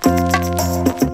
you